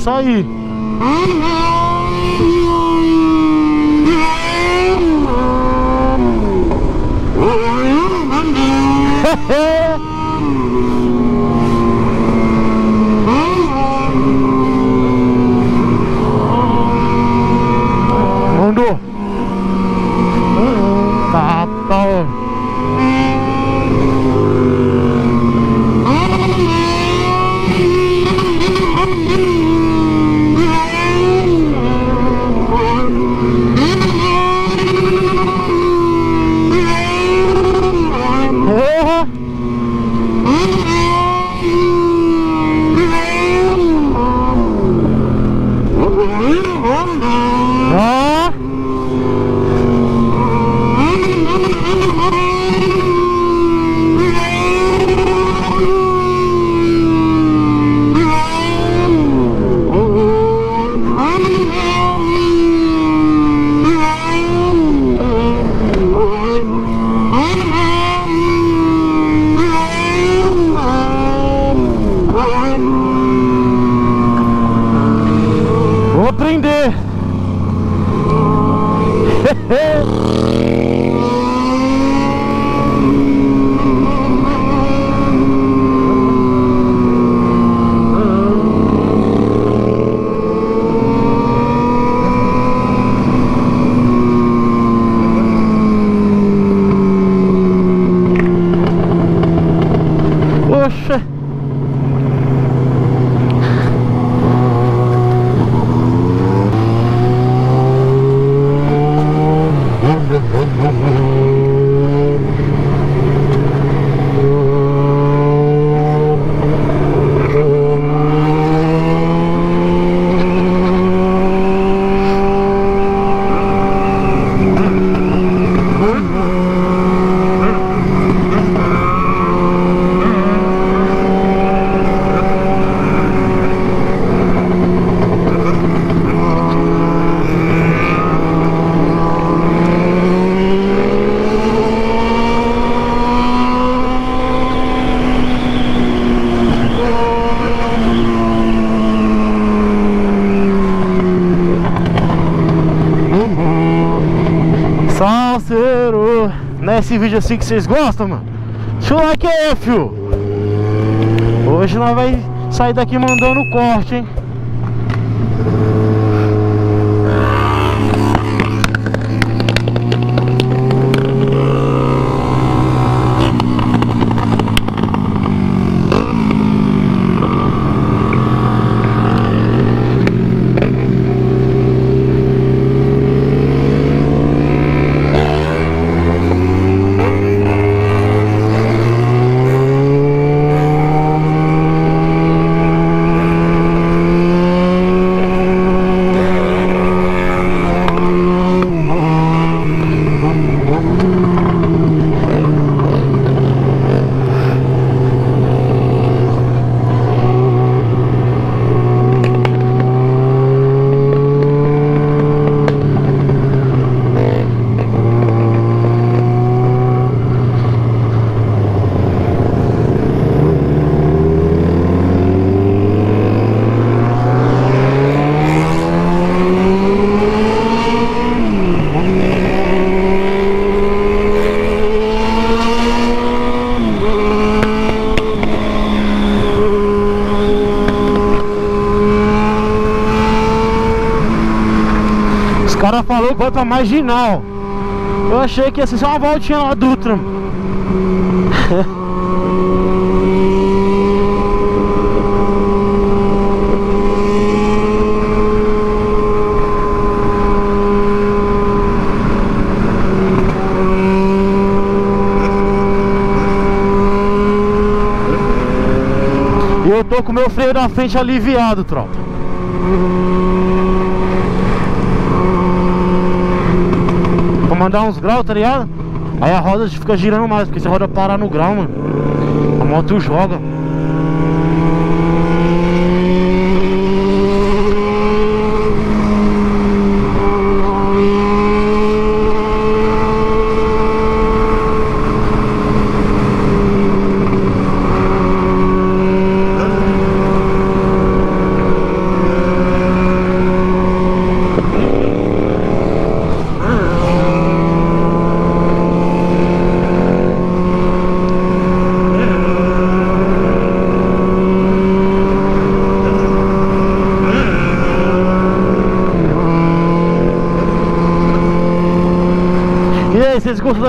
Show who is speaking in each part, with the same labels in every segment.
Speaker 1: Vai sair. Nesse vídeo assim que vocês gostam, mano? Deixa o like aí, fio. Hoje nós vai sair daqui mandando corte, hein caras falaram que vai pra marginal. Eu achei que ia ser só uma voltinha lá Dutra. E eu tô com meu freio na frente aliviado, tropa. Mandar uns graus, tá ligado? Aí a roda fica girando mais, porque se a roda parar no grau, mano, a moto joga.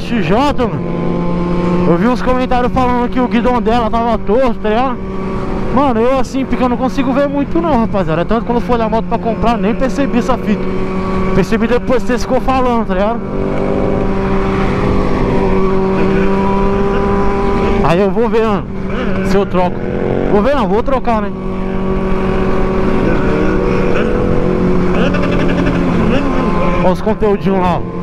Speaker 1: XJ, mano? Eu vi uns comentários falando que o guidão dela tava torto, tá ligado? Mano, eu assim, porque eu não consigo ver muito não, rapaziada Tanto quando fui olhar a moto pra comprar, nem percebi essa fita Percebi depois que vocês ficou falando, tá ligado? Aí eu vou ver, mano, se eu troco Vou ver não, vou trocar, né? Olha os conteúdinhos lá, ó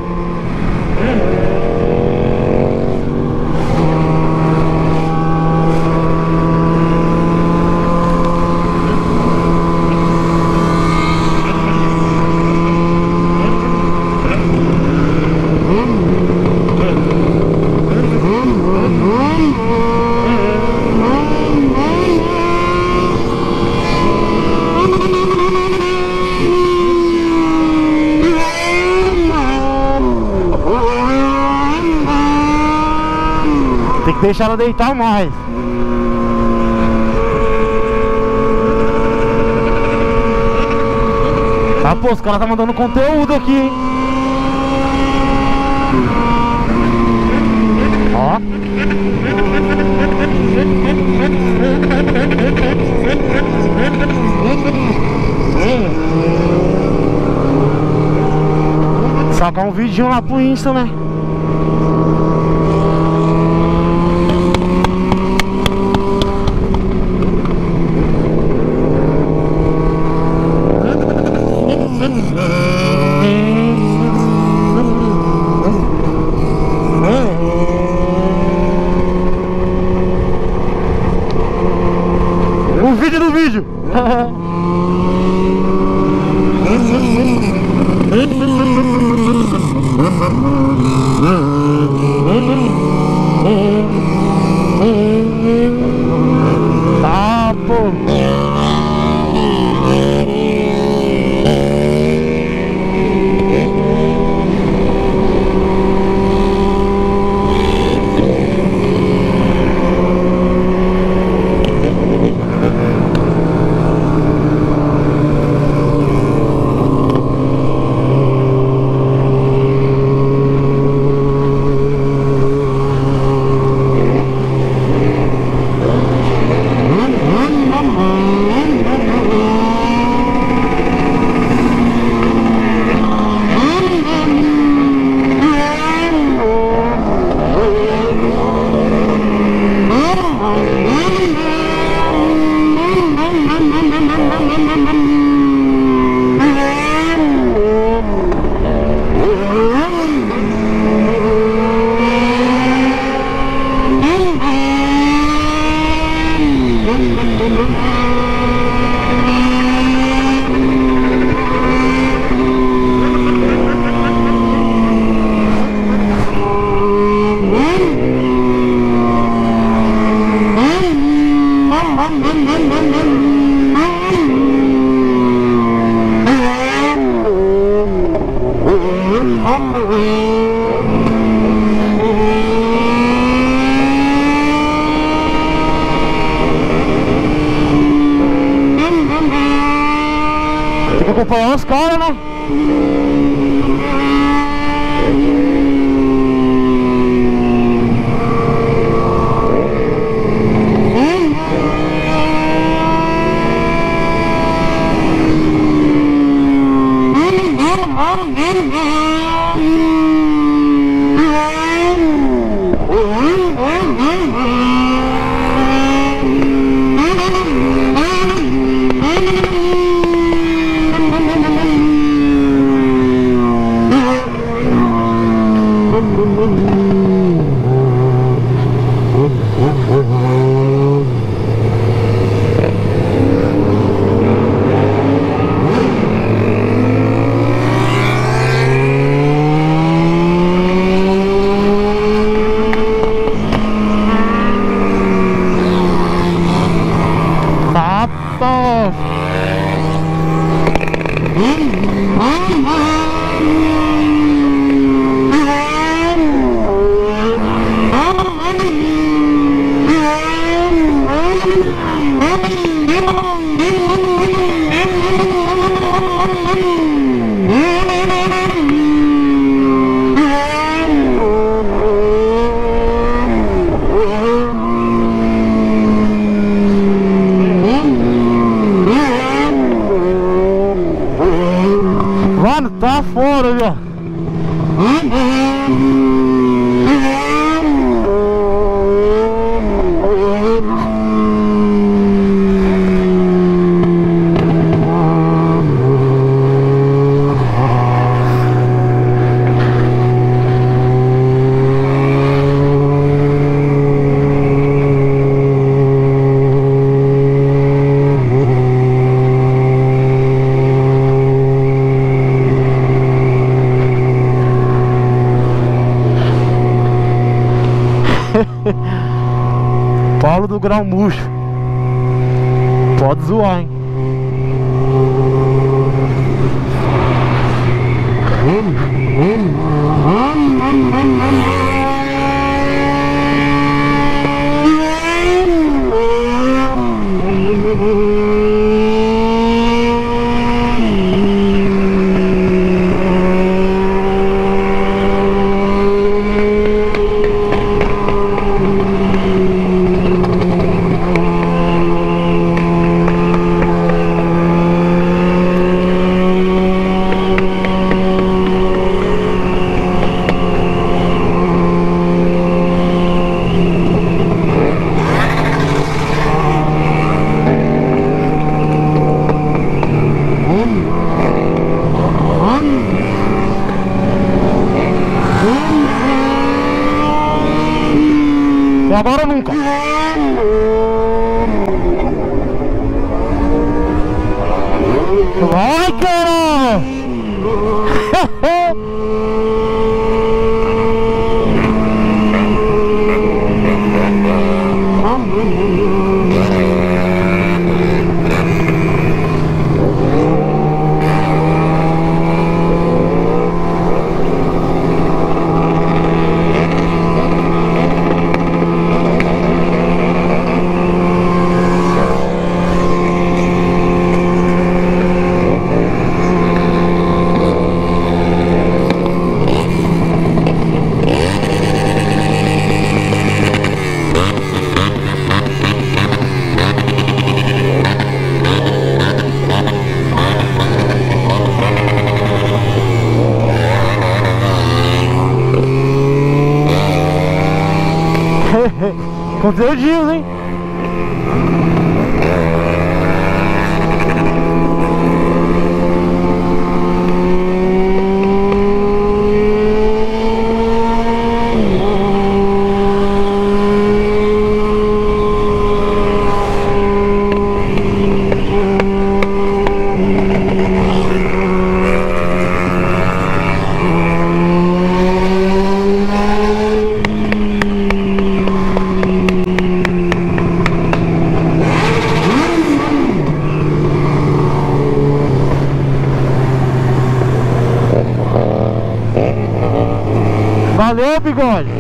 Speaker 1: deixar ela deitar mais. Ah, pô, os caras tá mandando conteúdo aqui, hein? Ó. Sacar um vídeo lá pro Insta, né? Grão Murcho. Pode zoar, bigode!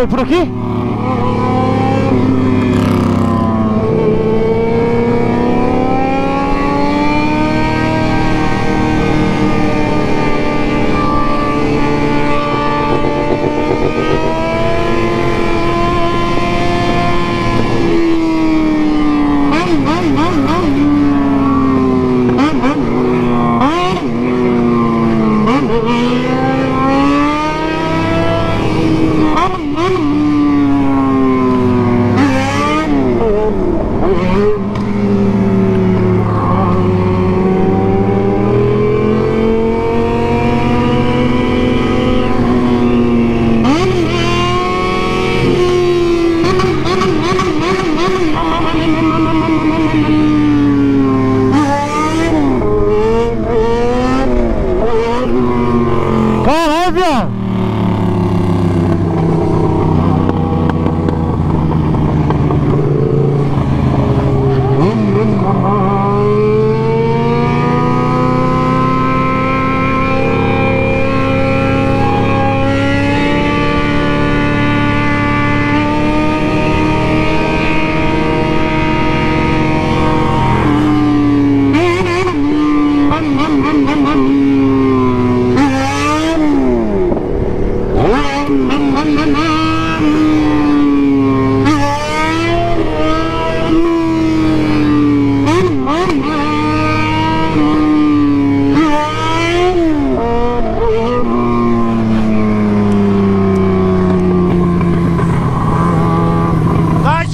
Speaker 1: foi por aqui?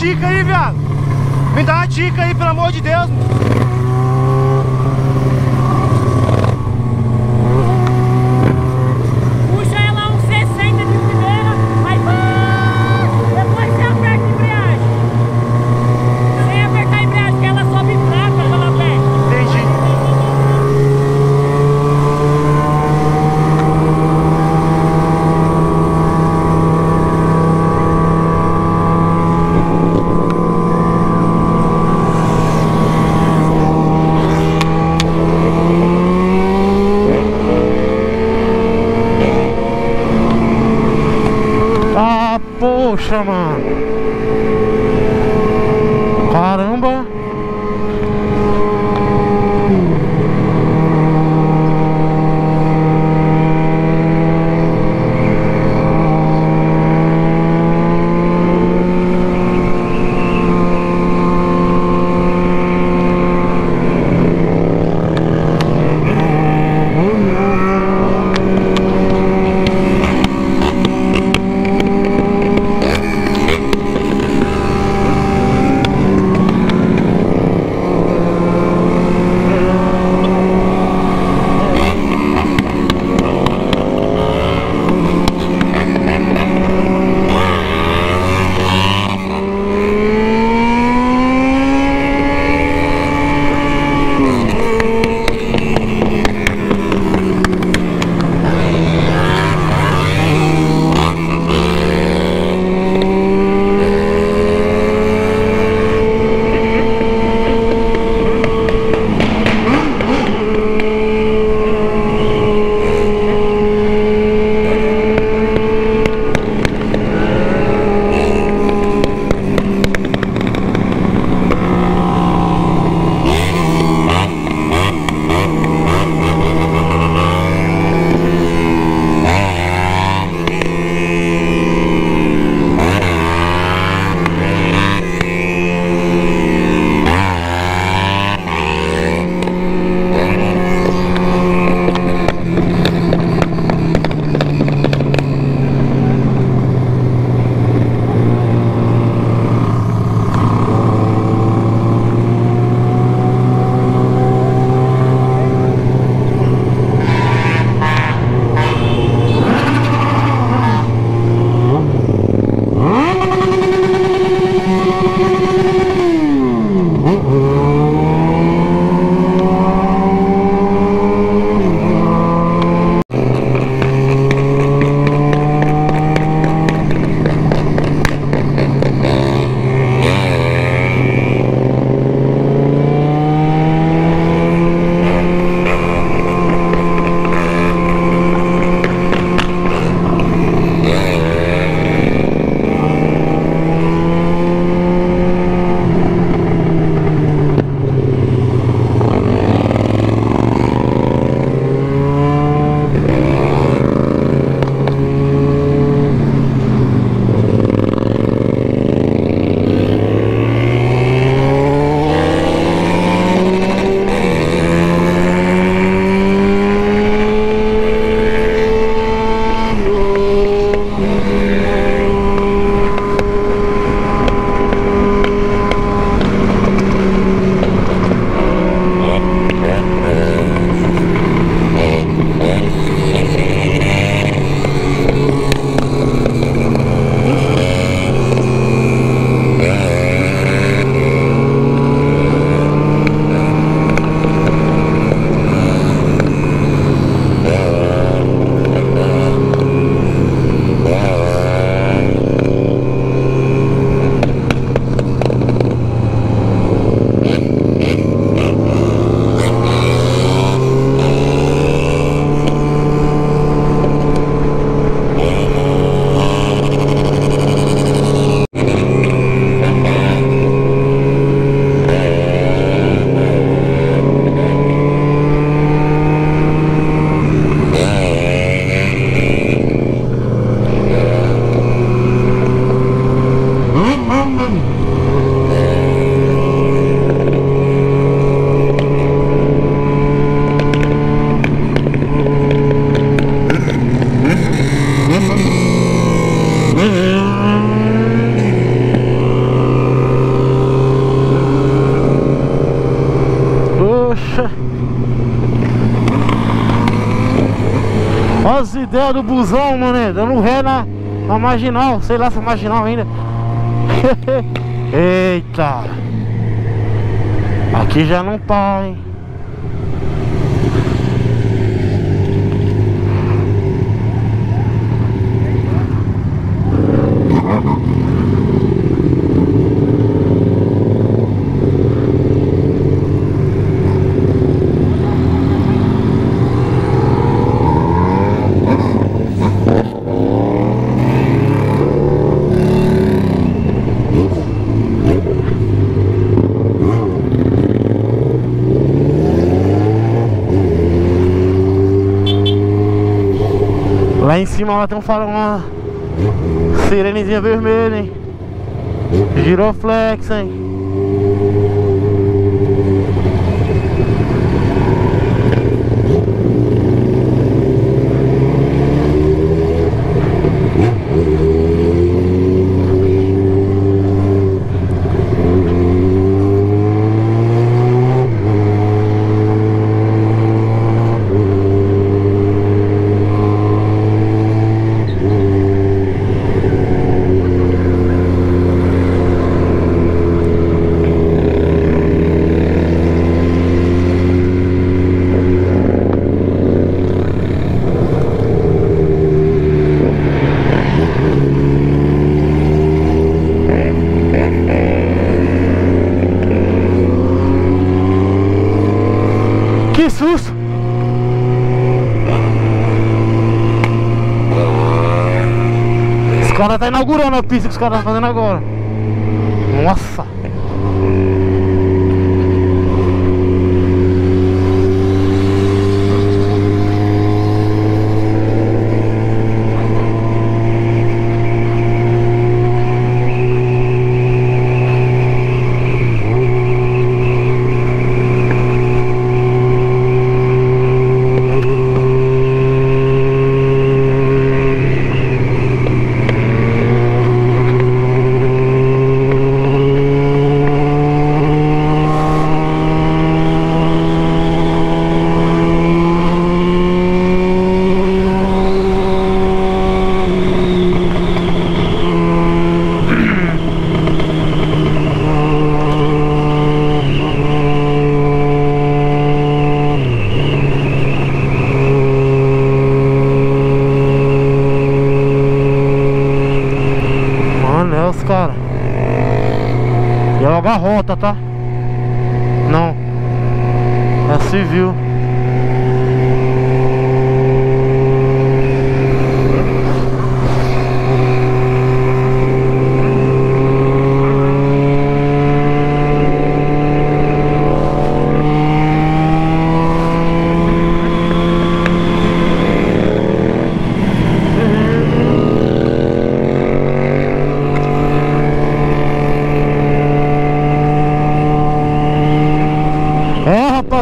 Speaker 2: dica aí, viado. Me dá uma dica aí, pelo amor de Deus.
Speaker 1: Ideia do busão, mano, dando ré na, na marginal, sei lá se é marginal ainda. Eita! Aqui já não tá, hein? Lá em cima lá tem um farol, uma sirenezinha vermelha, hein? Giroflex, hein? Que susto! Os caras inaugurando a pista que os caras estão fazendo agora.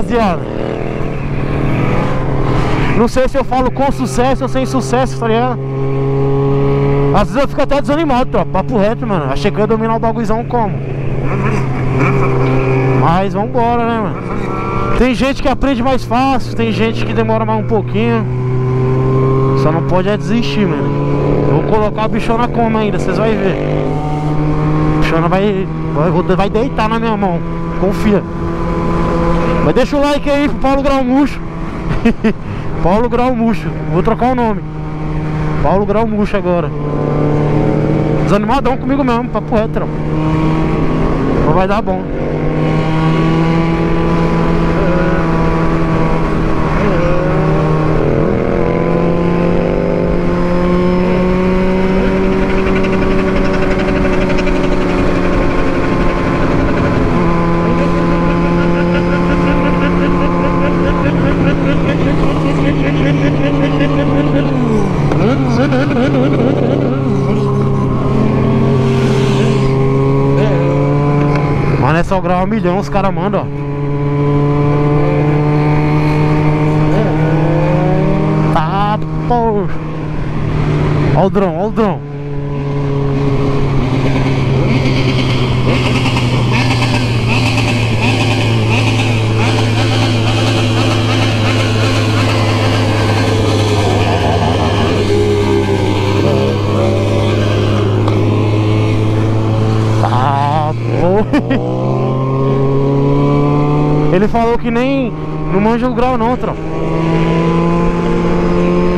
Speaker 1: Rapaziada. Não sei se eu falo com sucesso ou sem sucesso, tá ligado? Às vezes eu fico até desanimado, tropa. Papo reto, mano. Achei que eu ia dominar o bagulhozão como. Mas vambora, né, mano? Tem gente que aprende mais fácil, tem gente que demora mais um pouquinho. Só não pode é desistir, mano. Vou colocar a bichona como ainda, vocês vão ver. A bichona vai, vai, vai deitar na minha mão. Confia. Mas deixa o like aí pro Paulo Grau Murcho. Paulo Grau Murcho. Vou trocar o nome. Paulo Grau Murcho agora. Desanimadão comigo mesmo, papo reto. Mas vai dar bom. Milhão, os caras mandam, ó. Tá, pô. Ó o drone, ó o drone. Ele falou que nem não manja o grau não, tropa.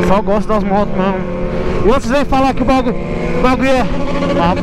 Speaker 1: Só gosta das motos mesmo. E vocês vêm falar que o bagulho, o bagulho é. Ah.